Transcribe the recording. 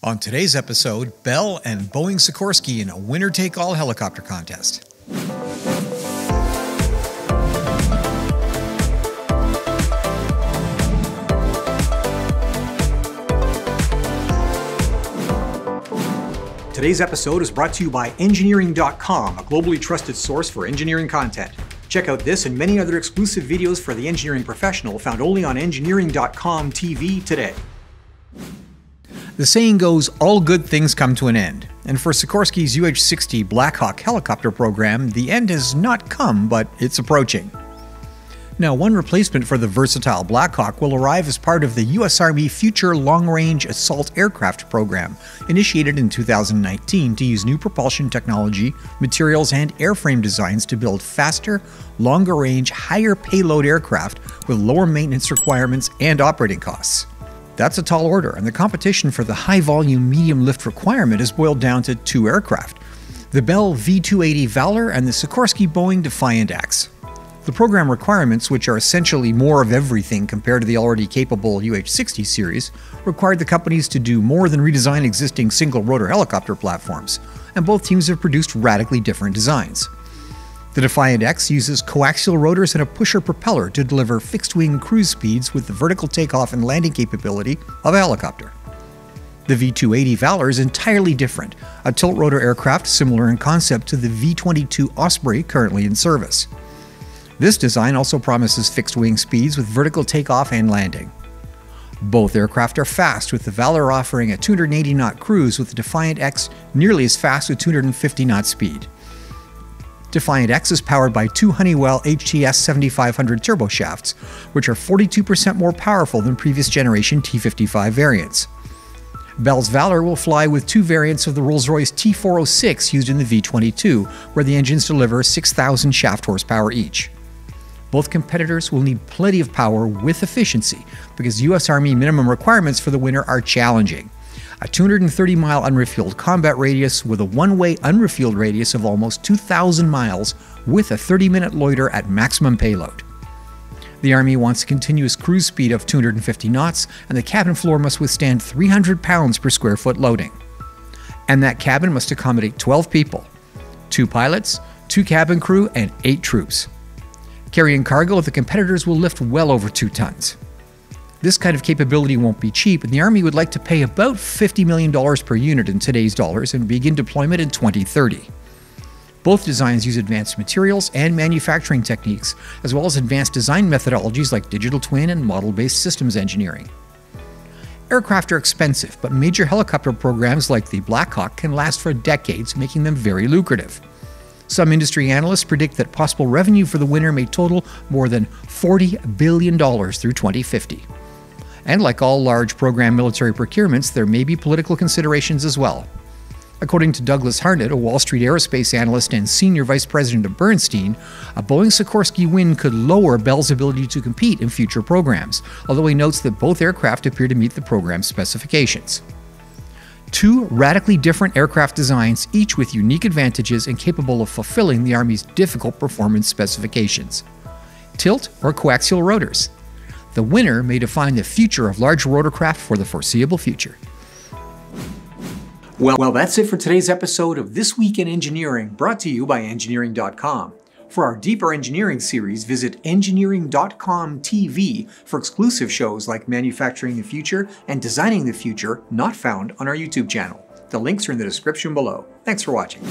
On today's episode, Bell and Boeing Sikorsky in a winner take all helicopter contest. Today's episode is brought to you by Engineering.com, a globally trusted source for engineering content. Check out this and many other exclusive videos for the engineering professional found only on Engineering.com TV today. The saying goes, all good things come to an end. And for Sikorsky's UH-60 Black Hawk helicopter program, the end has not come, but it's approaching. Now, one replacement for the versatile Black Hawk will arrive as part of the U.S. Army Future Long Range Assault Aircraft Program, initiated in 2019 to use new propulsion technology, materials, and airframe designs to build faster, longer range, higher payload aircraft with lower maintenance requirements and operating costs. That's a tall order, and the competition for the high volume medium lift requirement is boiled down to two aircraft the Bell V 280 Valor and the Sikorsky Boeing Defiant X. The program requirements, which are essentially more of everything compared to the already capable UH-60 series, required the companies to do more than redesign existing single-rotor helicopter platforms, and both teams have produced radically different designs. The Defiant X uses coaxial rotors and a pusher propeller to deliver fixed-wing cruise speeds with the vertical takeoff and landing capability of a helicopter. The V-280 Valor is entirely different, a tilt-rotor aircraft similar in concept to the V-22 Osprey currently in service. This design also promises fixed wing speeds with vertical takeoff and landing. Both aircraft are fast, with the Valor offering a 280 knot cruise with the Defiant X nearly as fast with 250 knot speed. Defiant X is powered by two Honeywell HTS 7500 turboshafts, which are 42% more powerful than previous generation T55 variants. Bell's Valor will fly with two variants of the Rolls-Royce T406 used in the V22, where the engines deliver 6,000 shaft horsepower each. Both competitors will need plenty of power with efficiency because US Army minimum requirements for the winner are challenging. A 230 mile unrefueled combat radius with a one way unrefueled radius of almost 2,000 miles with a 30 minute loiter at maximum payload. The Army wants a continuous cruise speed of 250 knots, and the cabin floor must withstand 300 pounds per square foot loading. And that cabin must accommodate 12 people two pilots, two cabin crew, and eight troops. Carrying cargo, of the competitors will lift well over 2 tons. This kind of capability won't be cheap, and the Army would like to pay about $50 million per unit in today's dollars and begin deployment in 2030. Both designs use advanced materials and manufacturing techniques, as well as advanced design methodologies like digital twin and model based systems engineering. Aircraft are expensive, but major helicopter programs like the Blackhawk can last for decades, making them very lucrative. Some industry analysts predict that possible revenue for the winner may total more than $40 billion through 2050. And like all large program military procurements, there may be political considerations as well. According to Douglas Harned, a Wall Street aerospace analyst and senior vice president of Bernstein, a Boeing Sikorsky win could lower Bell's ability to compete in future programs, although he notes that both aircraft appear to meet the program's specifications. Two radically different aircraft designs, each with unique advantages and capable of fulfilling the Army's difficult performance specifications. Tilt or coaxial rotors. The winner may define the future of large rotorcraft for the foreseeable future. Well, well, that's it for today's episode of This Week in Engineering, brought to you by Engineering.com. For our deeper engineering series, visit engineering.com TV for exclusive shows like Manufacturing the Future and Designing the Future, not found on our YouTube channel. The links are in the description below. Thanks for watching.